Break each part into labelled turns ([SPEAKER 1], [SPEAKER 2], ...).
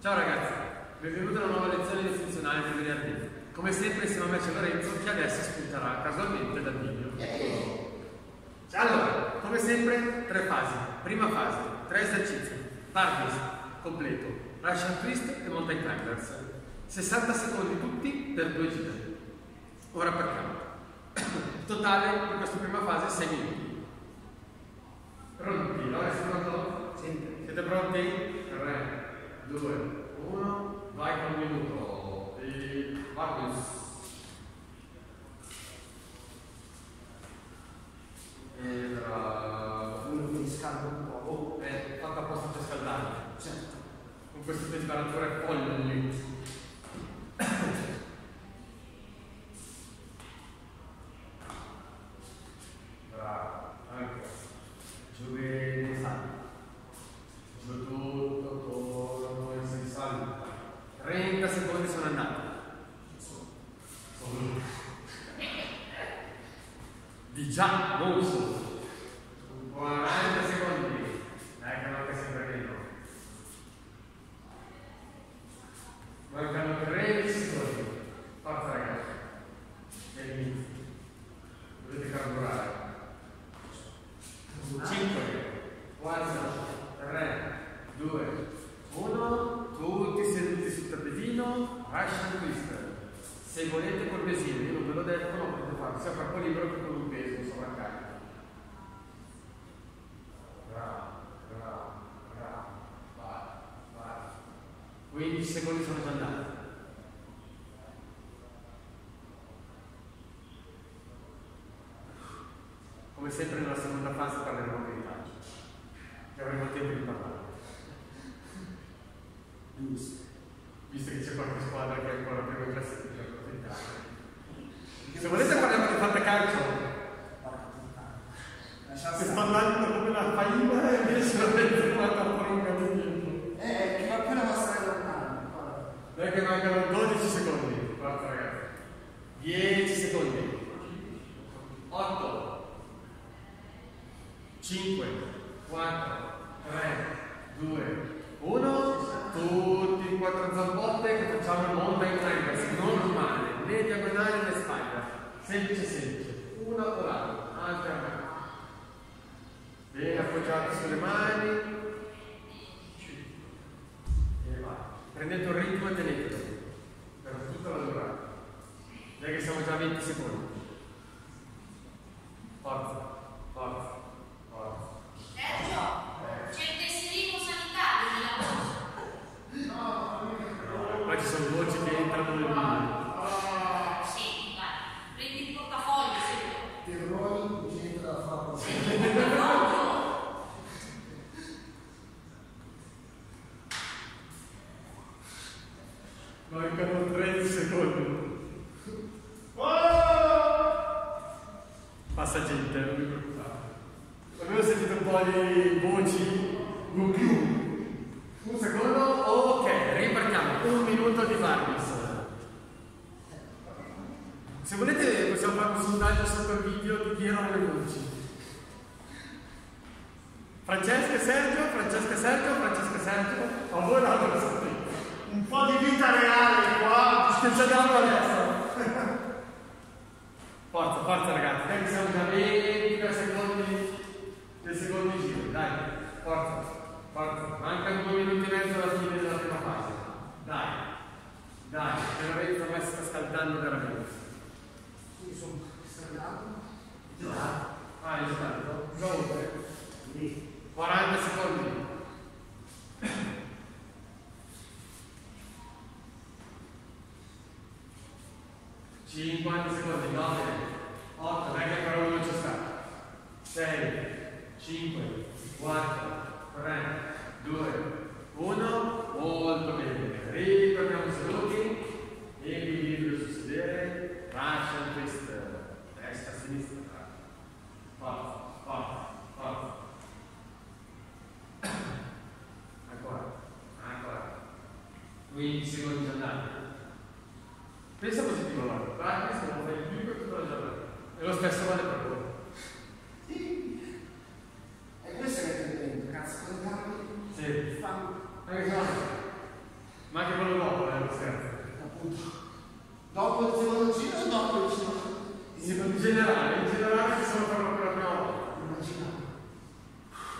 [SPEAKER 1] Ciao ragazzi, benvenuti a una nuova lezione di funzionale di venerdì. Come sempre insieme a me c'è Lorenzo che adesso spunterà casualmente dal video. Allora, come sempre, tre fasi. Prima fase, tre esercizi. Parvis, completo. Russian twist e mountain climbers. 60 secondi tutti per due gite. Ora partiamo. Totale di questa prima fase 6 minuti. Pronti? Ora siete pronti?
[SPEAKER 2] Sì.
[SPEAKER 1] Siete pronti? 3, 2, 1, vai con un minuto. E Parvis. Era
[SPEAKER 2] Uno mi scaldo un po'.
[SPEAKER 1] Oh, è fatta apposta per scaldare.
[SPEAKER 2] Certo.
[SPEAKER 1] Con queste temperature folli. Bravo, ecco. Giù e salta. Giù tutto, torno e si salta. 30 secondi sono andati. Sono. Di già, non solo. 40 secondi. Dai che manca sempre meno. Mancano 13 secondi. Forza ragazzi. È. Dovete carburare. 5, 4, 3, 2, 1. Tutti seduti sul tappetino. Russian twister. Se volete col pesino, io non ve l'ho detto, no, potete farlo sia corpo libero che con un peso, Bravo, bravo, bravo. Vai, vai. 15 secondi sono già andati. Come sempre nella seconda fase parleremo di calcio. Che avremo tempo di parlare.
[SPEAKER 2] Giusto.
[SPEAKER 1] Visto che c'è qualche squadra che è ancora prima in classifica approfittare. Mancano 12 secondi. Forza ragazzi. 10 secondi. 8. 5. 4. 3. 2. 1. Tutti in quattro zampotte che facciamo il mountain climbers normale, né diagonale né spider. Semplice semplice. Una o l'altra. Altra mano. Bene appoggiati sulle mani. E vai. Prendete un ritmo e tenetelo per tutta la durata. Dai che siamo già a 20 secondi. Forza, forza, forza.
[SPEAKER 3] Sergio, c'è il tesserino sanitario nella borsa.
[SPEAKER 1] Poi ci sono voci che entrano nel video.
[SPEAKER 3] Senti, guarda, prendi il portafoglio se
[SPEAKER 2] Terroni, non c'è niente da fare.
[SPEAKER 3] vuoi. Il portafoglio.
[SPEAKER 1] Mancano 30 secondi. Passa gente, non vi preoccupate. Avevo sentito un po' di voci. Non più. Un secondo, ok, ripartiamo. Un minuto di Barnes. Se volete possiamo fare un sondaggio sotto il video di chi erano le voci. Francesca e Sergio, Francesca e Sergio, Francesca e Sergio, a voi l'altro sapete.
[SPEAKER 2] Un po' di vita reale qua.
[SPEAKER 1] Scherzate adesso. Forza, forza ragazzi, dai che siamo già a 20 secondi del secondo giro, dai, forza, forza. Mancano due minuti e mezzo alla fine della prima fase. Dai, dai, veramente ormai scaldando veramente.
[SPEAKER 2] Io sono stradato.
[SPEAKER 1] Ah, è scaldo? Già oltre?
[SPEAKER 2] Lì.
[SPEAKER 1] 40 secondi. Cinquanta secondi, 9, 8, dai che ancora uno ci sta. 6, 5, 4, 3, 2, 1, molto bene. Ritorniamo seduti, equilibrio sul sedere, Twist, destra, sinistra, forza, forza, forza. Ancora, ancora. 15 secondi già andati. Pensa positivo allora, practice non fai più per tutta la giornata. E lo stesso vale per voi.
[SPEAKER 2] Sì. E questo è il rendimento, cazzo, con i campi
[SPEAKER 1] Sì.
[SPEAKER 2] fanno.
[SPEAKER 1] Anche se no. Ma anche quello dopo, eh, lo scherzo.
[SPEAKER 2] Appunto. Dopo il secondo giro o dopo il secondo?
[SPEAKER 1] In generale, in generale ci sono farlo per la prima volta.
[SPEAKER 2] Immaginavo.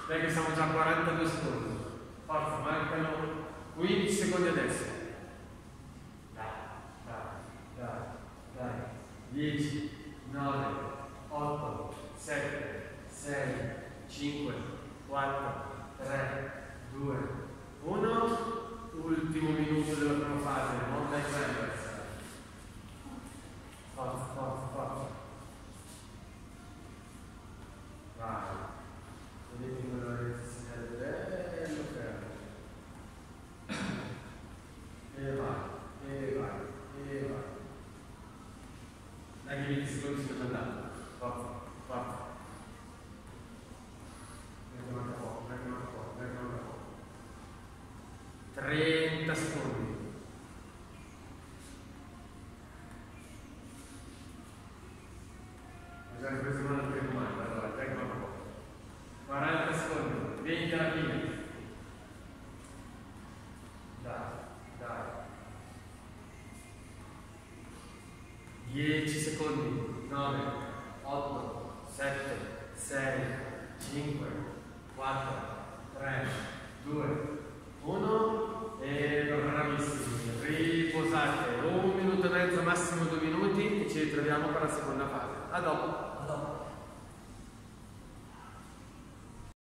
[SPEAKER 1] Dai che siamo già a 42 secondi. Forza, mancano 15 secondi adesso. Dai, dai, dai, dai. 10, 9, 8, 7, 6, 5, 4, 3, 2, 1. Ultimo minuto della prima fase, non dai Sanders. Forza, forza, forza. Vai. Vedete quello che si vede bello fermo. E vai, e vai, e vai. Dai che 20 secondi stanno andando. Forza, forza. Che manca poco, che manca poco, che manca poco. 30 secondi. Già ripreso una domanda, allora, che manca poco. 40 secondi, 20 alla fine. Dai. 10 secondi, 9, 8, 7, 6, 5, 4, 3, 2, 1 e bravissimi. Riposate un minuto e mezzo, massimo due minuti e ci ritroviamo per la seconda fase. A dopo.
[SPEAKER 2] Allora.